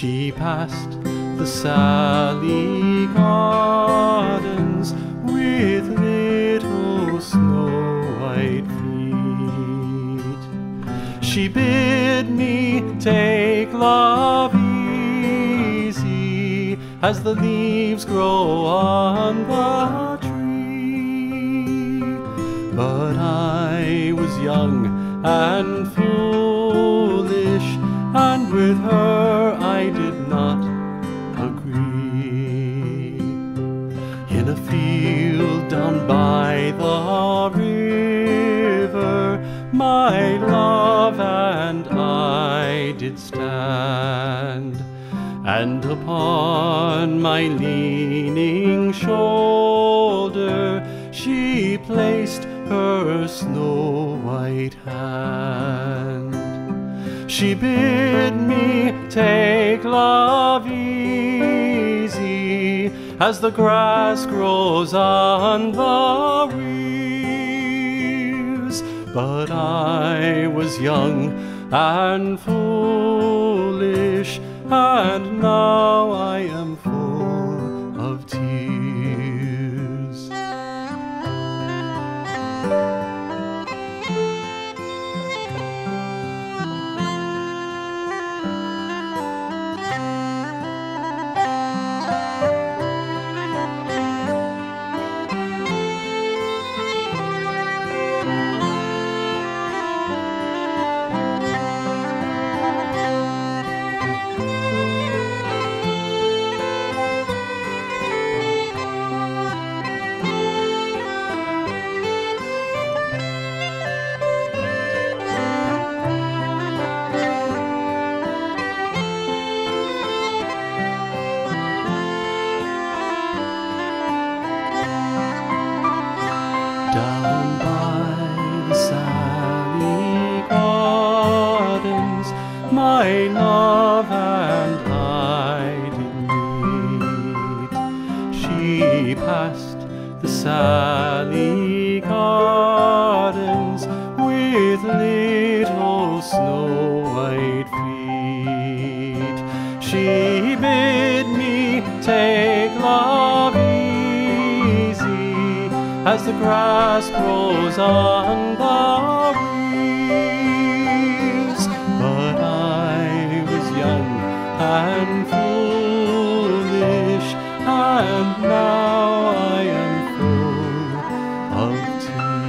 She passed the Salley Gardens with little snow white feet. She bid me take love easy as the leaves grow on the tree. But I was young and foolish, and with her I did not agree. In a field down by the river, my love and I did stand, and upon my leaning shoulder she placed her snow white hand. She bid me take love easy as the grass grows on the reeds. But I was young and foolish, and now I am down by the Salley Gardens, my love and I did meet. She passed the Salley Gardens with little snow white feet. She bid me take as the grass grows on the reeds. But I was young and foolish, and now I am full of tears.